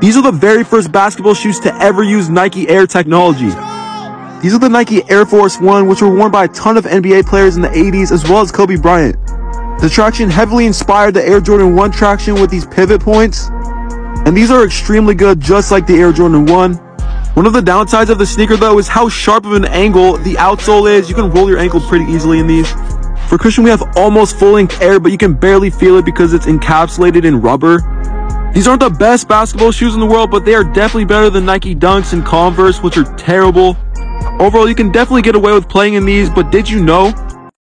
These are the very first basketball shoes to ever use Nike Air technology. These are the Nike Air Force One, which were worn by a ton of NBA players in the 80s, as well as Kobe Bryant. The traction heavily inspired the Air Jordan 1 traction with these pivot points, and these are extremely good, just like the Air Jordan 1. One of the downsides of the sneaker though is how sharp of an angle the outsole is. You can roll your ankle pretty easily in these. For cushion, we have almost full length air, but you can barely feel it because it's encapsulated in rubber. These aren't the best basketball shoes in the world, but they are definitely better than Nike Dunks and Converse, which are terrible. Overall, you can definitely get away with playing in these, but did you know